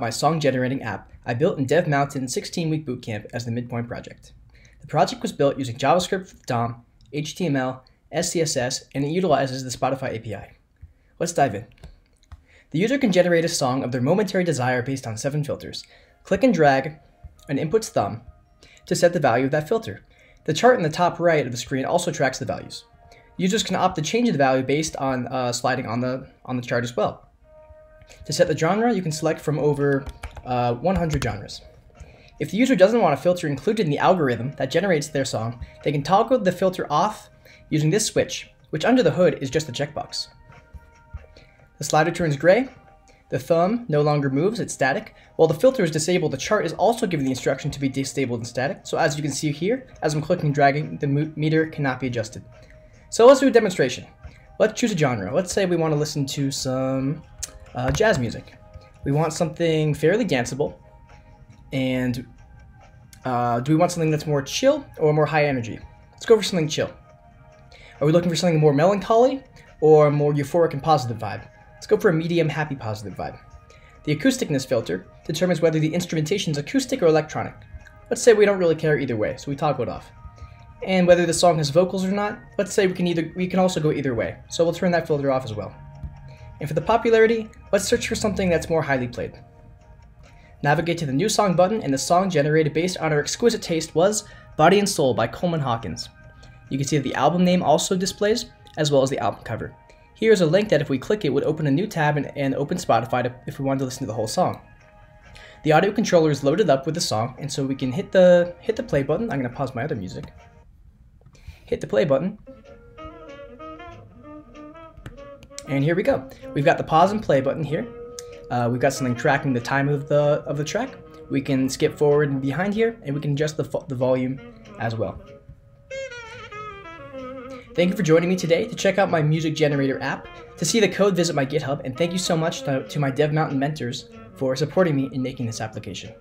my song generating app I built in Devmountain 16 week bootcamp as the midpoint project. The project was built using JavaScript DOM, HTML, SCSS, and it utilizes the Spotify API. Let's dive in. The user can generate a song of their momentary desire based on seven filters. Click and drag an input's thumb to set the value of that filter. The chart in the top right of the screen also tracks the values. Users can opt to change the value based on uh, sliding on the, on the chart as well. To set the genre, you can select from over uh, 100 genres. If the user doesn't want a filter included in the algorithm that generates their song, they can toggle the filter off using this switch, which under the hood is just a checkbox. The slider turns gray, the thumb no longer moves, it's static. While the filter is disabled, the chart is also given the instruction to be disabled and static. So as you can see here, as I'm clicking and dragging, the meter cannot be adjusted. So let's do a demonstration. Let's choose a genre. Let's say we want to listen to some uh, jazz music. We want something fairly danceable. And uh, do we want something that's more chill or more high energy? Let's go for something chill. Are we looking for something more melancholy or more euphoric and positive vibe? Let's go for a medium happy positive vibe. The acousticness filter determines whether the instrumentation is acoustic or electronic. Let's say we don't really care either way, so we toggle it off. And whether the song has vocals or not, let's say we can either we can also go either way, so we'll turn that filter off as well. And for the popularity, let's search for something that's more highly played. Navigate to the new song button and the song generated based on our exquisite taste was Body and Soul by Coleman Hawkins. You can see that the album name also displays, as well as the album cover. Here's a link that if we click it would open a new tab and, and open Spotify to, if we wanted to listen to the whole song. The audio controller is loaded up with the song, and so we can hit the hit the play button. I'm gonna pause my other music. Hit the play button, And here we go. We've got the pause and play button here. Uh, we've got something tracking the time of the of the track. We can skip forward and behind here, and we can adjust the, the volume as well. Thank you for joining me today. To check out my music generator app, to see the code, visit my GitHub, and thank you so much to, to my Devmountain mentors for supporting me in making this application.